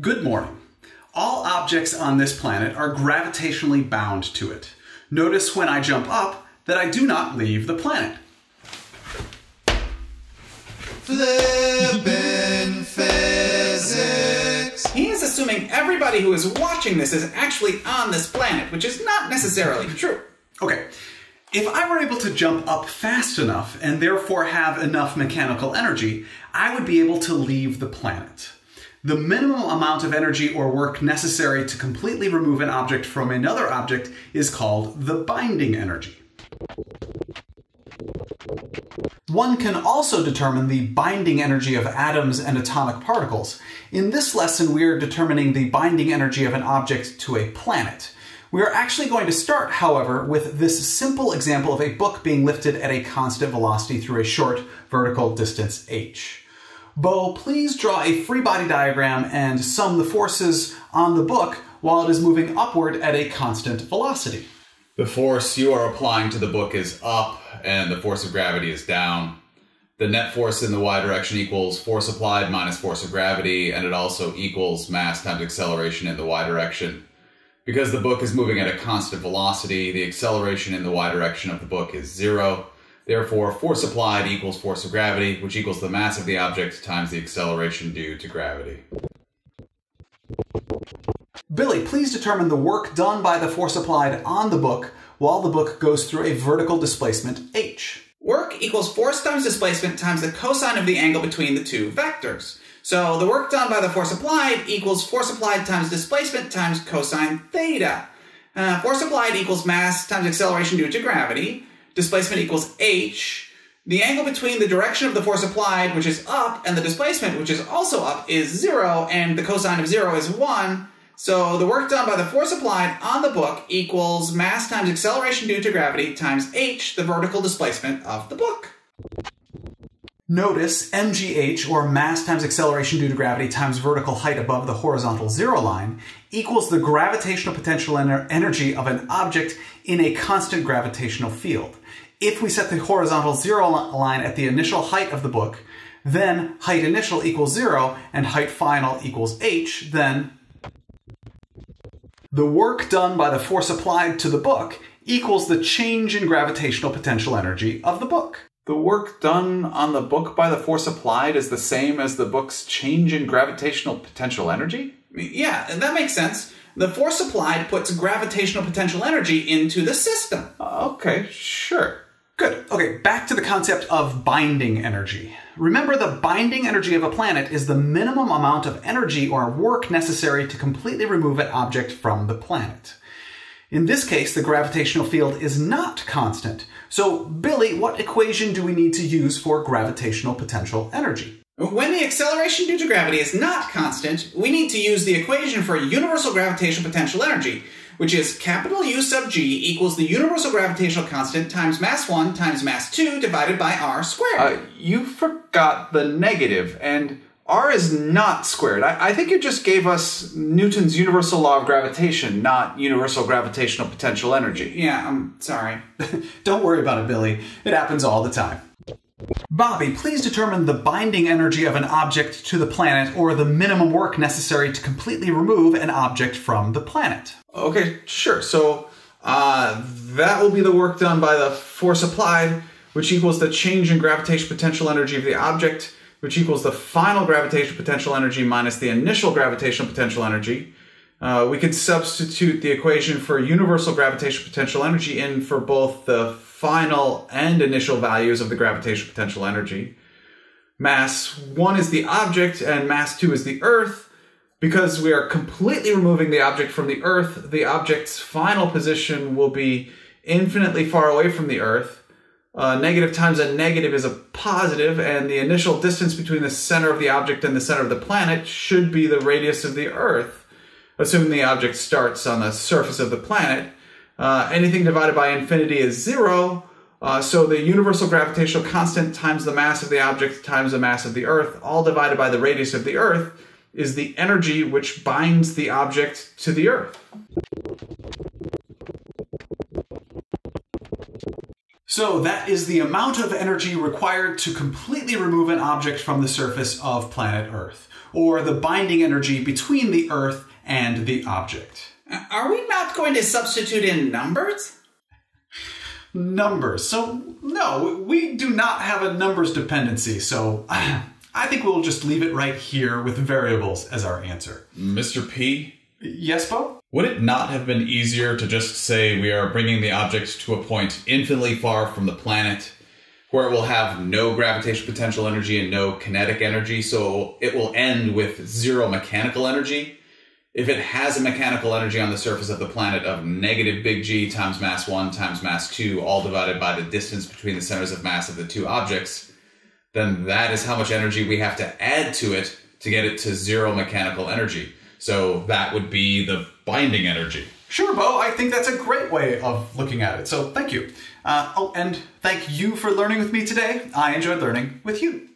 Good morning. All objects on this planet are gravitationally bound to it. Notice when I jump up that I do not leave the planet. Flippin' physics. He is assuming everybody who is watching this is actually on this planet, which is not necessarily true. Okay, if I were able to jump up fast enough and therefore have enough mechanical energy, I would be able to leave the planet. The minimum amount of energy or work necessary to completely remove an object from another object is called the binding energy. One can also determine the binding energy of atoms and atomic particles. In this lesson, we are determining the binding energy of an object to a planet. We are actually going to start, however, with this simple example of a book being lifted at a constant velocity through a short vertical distance h. Bo, please draw a free body diagram and sum the forces on the book while it is moving upward at a constant velocity. The force you are applying to the book is up, and the force of gravity is down. The net force in the y direction equals force applied minus force of gravity, and it also equals mass times acceleration in the y direction. Because the book is moving at a constant velocity, the acceleration in the y direction of the book is zero, Therefore, force applied equals force of gravity, which equals the mass of the object times the acceleration due to gravity. Billy, please determine the work done by the force applied on the book while the book goes through a vertical displacement h. Work equals force times displacement times the cosine of the angle between the two vectors. So the work done by the force applied equals force applied times displacement times cosine theta. Uh, force applied equals mass times acceleration due to gravity displacement equals h. The angle between the direction of the force applied, which is up, and the displacement, which is also up, is zero, and the cosine of zero is one. So the work done by the force applied on the book equals mass times acceleration due to gravity times h, the vertical displacement of the book. Notice mgh, or mass times acceleration due to gravity times vertical height above the horizontal zero line, equals the gravitational potential energy of an object in a constant gravitational field. If we set the horizontal zero line at the initial height of the book, then height initial equals zero and height final equals h, then the work done by the force applied to the book equals the change in gravitational potential energy of the book. The work done on the book by the force applied is the same as the book's change in gravitational potential energy? Yeah, that makes sense. The force applied puts gravitational potential energy into the system. Okay, sure. Good. Okay, back to the concept of binding energy. Remember, the binding energy of a planet is the minimum amount of energy or work necessary to completely remove an object from the planet. In this case, the gravitational field is not constant. So, Billy, what equation do we need to use for gravitational potential energy? When the acceleration due to gravity is not constant, we need to use the equation for universal gravitational potential energy, which is capital U sub g equals the universal gravitational constant times mass 1 times mass 2 divided by r squared. Uh, you forgot the negative, and r is not squared. I, I think you just gave us Newton's universal law of gravitation, not universal gravitational potential energy. Yeah, I'm sorry. Don't worry about it, Billy. It happens all the time. Bobby, please determine the binding energy of an object to the planet or the minimum work necessary to completely remove an object from the planet. Okay, sure. So uh, that will be the work done by the force applied, which equals the change in gravitational potential energy of the object, which equals the final gravitational potential energy minus the initial gravitational potential energy. Uh, we could substitute the equation for universal gravitational potential energy in for both the final and initial values of the gravitational potential energy. Mass 1 is the object and mass 2 is the Earth. Because we are completely removing the object from the Earth, the object's final position will be infinitely far away from the Earth. Uh, negative times a negative is a positive, and the initial distance between the center of the object and the center of the planet should be the radius of the Earth, assuming the object starts on the surface of the planet. Uh, anything divided by infinity is zero. Uh, so the universal gravitational constant times the mass of the object times the mass of the Earth, all divided by the radius of the Earth, is the energy which binds the object to the Earth. So that is the amount of energy required to completely remove an object from the surface of planet Earth, or the binding energy between the Earth and the object. Are we not going to substitute in numbers? Numbers. So, no, we do not have a numbers dependency, so I think we'll just leave it right here with variables as our answer. Mr. P, Yes, Bo? Would it not have been easier to just say we are bringing the object to a point infinitely far from the planet where it will have no gravitational potential energy and no kinetic energy, so it will end with zero mechanical energy? If it has a mechanical energy on the surface of the planet of negative big G times mass 1 times mass 2, all divided by the distance between the centers of mass of the two objects, then that is how much energy we have to add to it to get it to zero mechanical energy. So that would be the binding energy. Sure, Bo. I think that's a great way of looking at it. So thank you. Uh, oh, and thank you for learning with me today. I enjoyed learning with you.